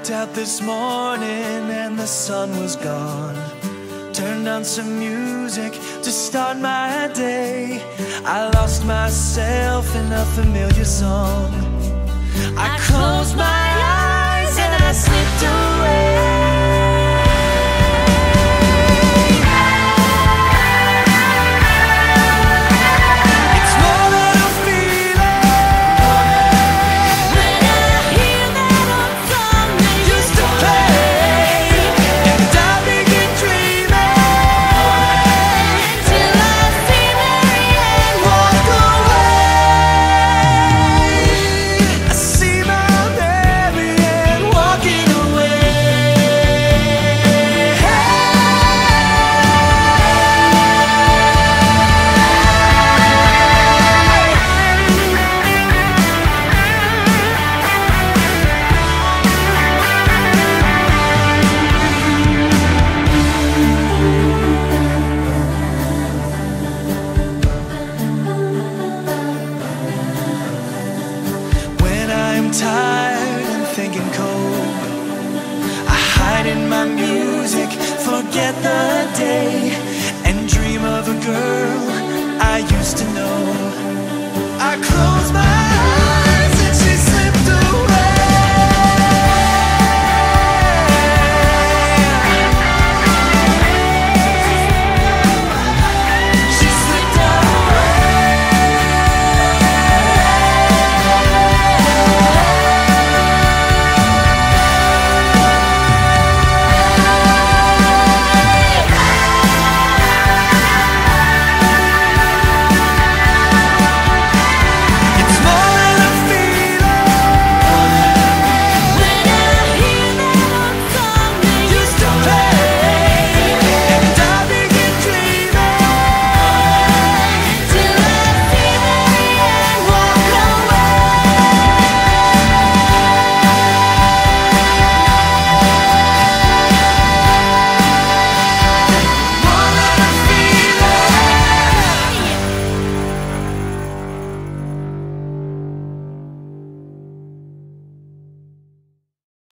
looked out this morning and the sun was gone. Turned on some music to start my day. I lost myself in a familiar song. I closed my am tired and thinking cold, I hide in my music, forget the day, and dream of a girl I used to know.